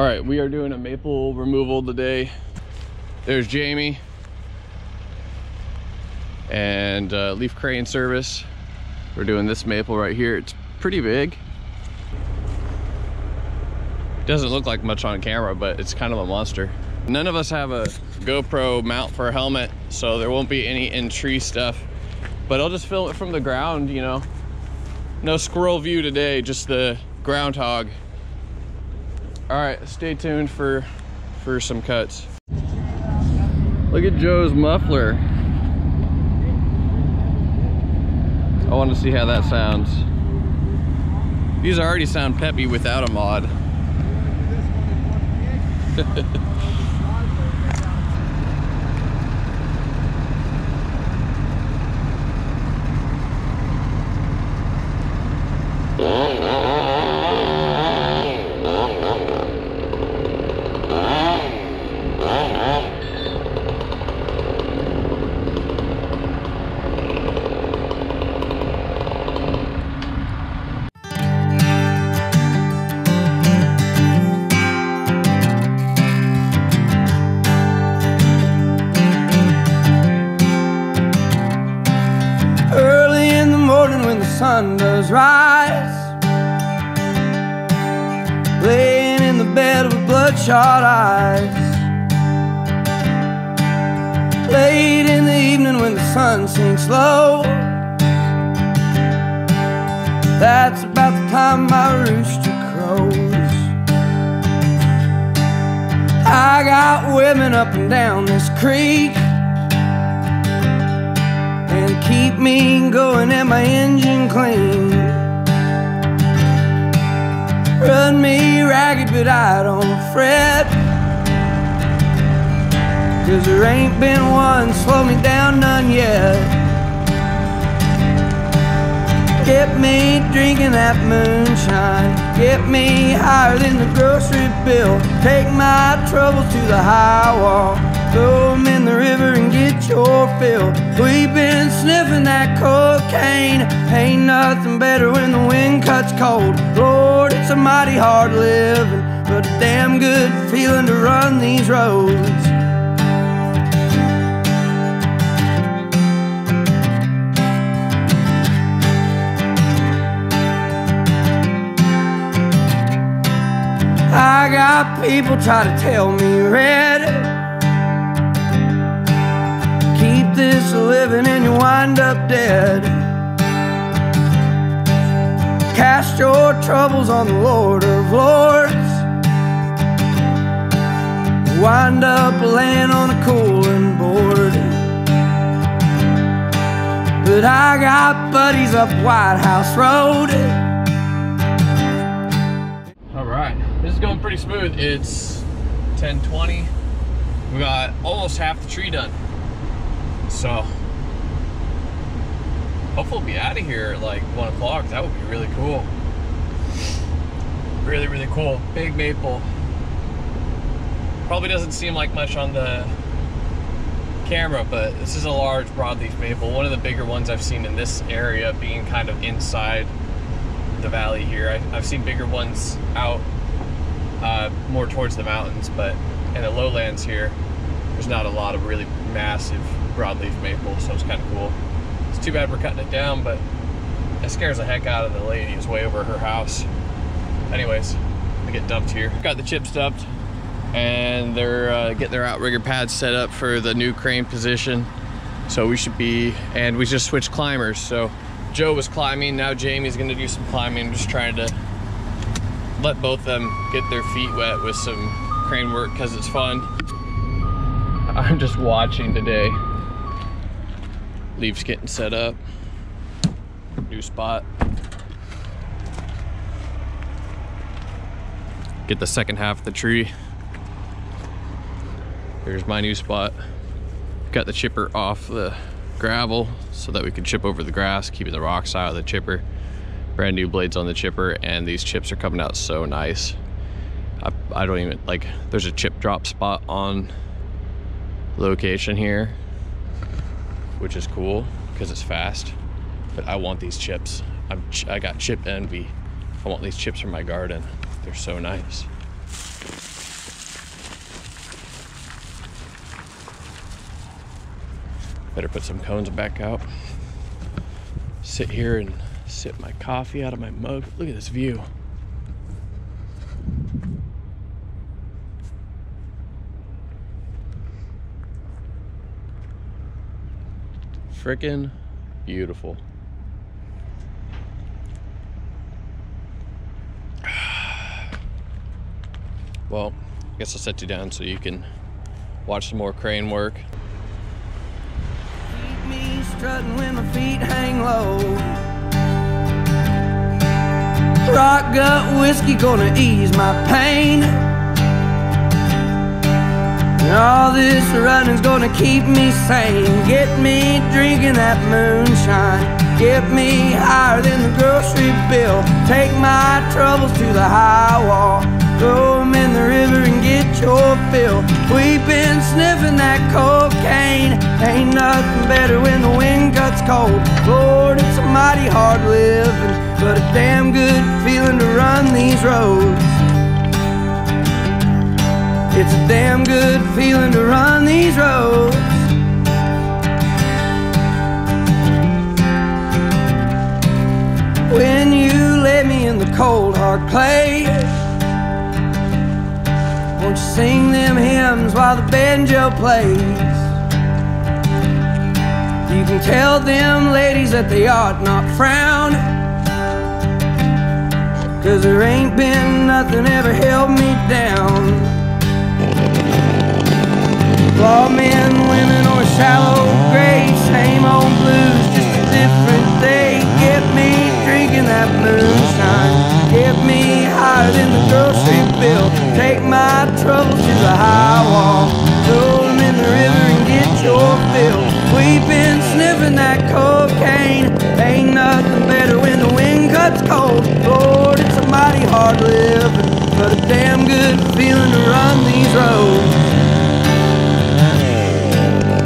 All right, we are doing a maple removal today. There's Jamie and uh, leaf crane service. We're doing this maple right here. It's pretty big. Doesn't look like much on camera, but it's kind of a monster. None of us have a GoPro mount for a helmet, so there won't be any in tree stuff. But I'll just film it from the ground, you know. No squirrel view today, just the groundhog. All right, stay tuned for for some cuts. Look at Joe's muffler. I want to see how that sounds. These already sound peppy without a mod. sun does rise. Laying in the bed with bloodshot eyes. Late in the evening when the sun sinks low. That's about the time my rooster crows. I got women up and down this creek and keep me going and my engine clean. Run me ragged, but I don't fret. Cause there ain't been one slow me down, none yet. Get me drinking that moonshine. Get me higher than the grocery bill. Take my troubles to the high wall. Throw 'em in the river and get your fill. We've been sniffing that cocaine. Ain't nothing better when the wind cuts cold. Lord, it's a mighty hard living, but a damn good feeling to run these roads. I got people try to tell me red. This living and you wind up dead. Cast your troubles on the Lord of Lords. Wind up laying on a cooling board. But I got buddies up White House Road. All right, this is going pretty smooth. It's 10:20. We got almost half the tree done. So hopefully we'll be out of here at like one o'clock. That would be really cool. Really, really cool. Big maple. Probably doesn't seem like much on the camera, but this is a large broadleaf maple. One of the bigger ones I've seen in this area being kind of inside the valley here. I, I've seen bigger ones out uh, more towards the mountains, but in the lowlands here, there's not a lot of really massive broadleaf maple, so it's kind of cool. It's too bad we're cutting it down, but it scares the heck out of the lady who's way over her house. Anyways, I get dumped here. Got the chips dumped, and they're uh, getting their outrigger pads set up for the new crane position. So we should be, and we just switched climbers. So Joe was climbing, now Jamie's gonna do some climbing. I'm just trying to let both of them get their feet wet with some crane work because it's fun. I'm just watching today. Leaves getting set up. New spot. Get the second half of the tree. Here's my new spot. Got the chipper off the gravel so that we can chip over the grass, keeping the rocks out of the chipper. Brand new blades on the chipper, and these chips are coming out so nice. I, I don't even like. There's a chip drop spot on location here, which is cool because it's fast. But I want these chips. I'm ch- I got chip envy. I want these chips from my garden. They're so nice. Better put some cones back out. Sit here and sip my coffee out of my mug. Look at this view. Freaking beautiful. Well, I guess I'll set you down so you can watch some more crane work. Keep me strutting when my feet hang low. Rock gut whiskey gonna ease my pain. All this running's gonna keep me sane. Get me drinking that moonshine. Get me higher than the grocery bill. Take my troubles to the high wall. Throw 'em in the river and get your fill. We've been sniffing that cocaine. Ain't nothing better when the wind cuts cold. Lord, it's a mighty hard living, but a damn good feeling to run these roads. It's a damn good feeling to run these roads. When you lay me in the cold hard clay, won't you sing them hymns while the banjo plays? You can tell them ladies that they ought not frown. Cause there ain't been nothing ever held me down. Lawmen, women, or shallow graves, same old blues,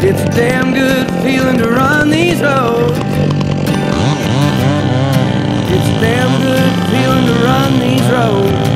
It's a damn good feeling to run these roads. It's a damn good feeling to run these roads.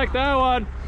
Like that one.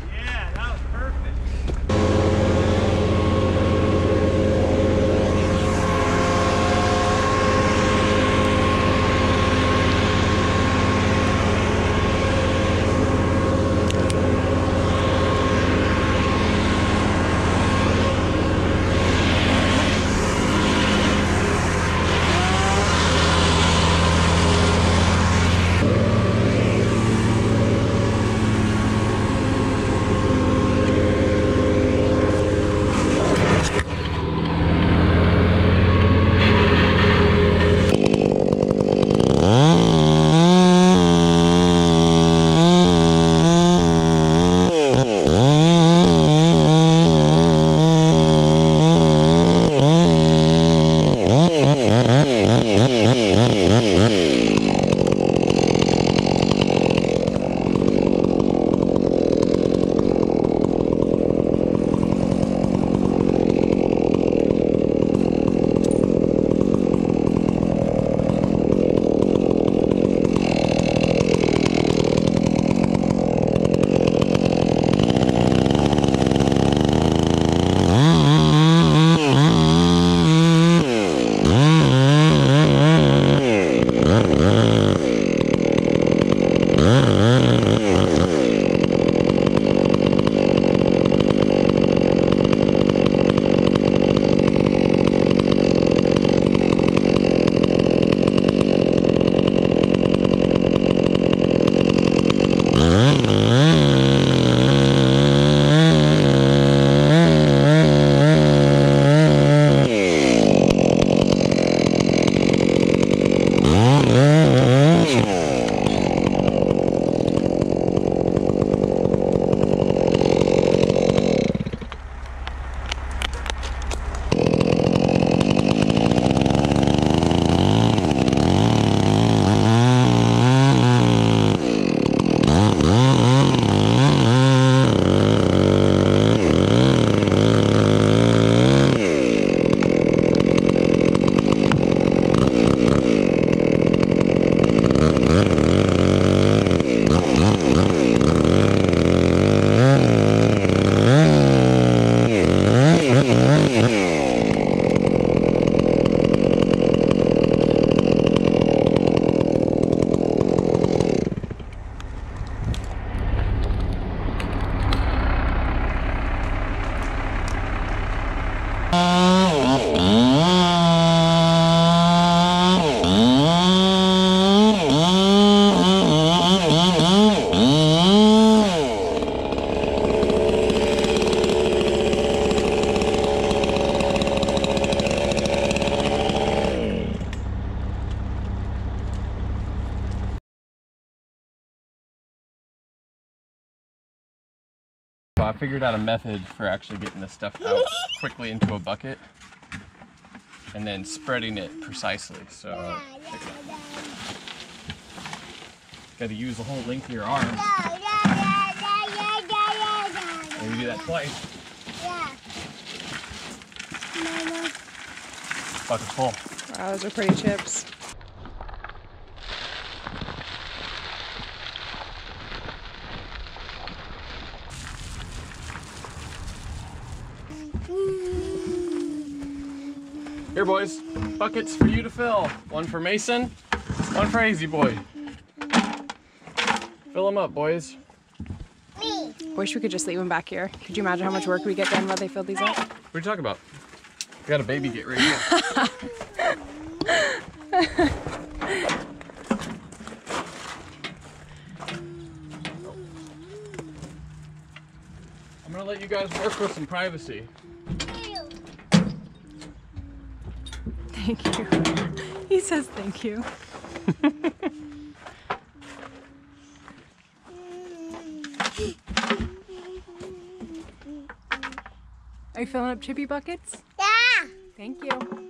So I figured out a method for actually getting this stuff out quickly into a bucket and then spreading it precisely. So got to use the whole length of your arm. Maybe do that twice. Bucket full. Wow, those are pretty chips. Here, boys. Buckets for you to fill. One for Mason, one for Hazy Boy. Fill them up, boys. Wish we could just leave them back here. Could you imagine how much work we get done while they fill these up? What are you talking about? We got a baby get ready. I'm gonna let you guys work with some privacy. Thank you. He says thank you. Are you filling up chippy buckets? Yeah. Thank you.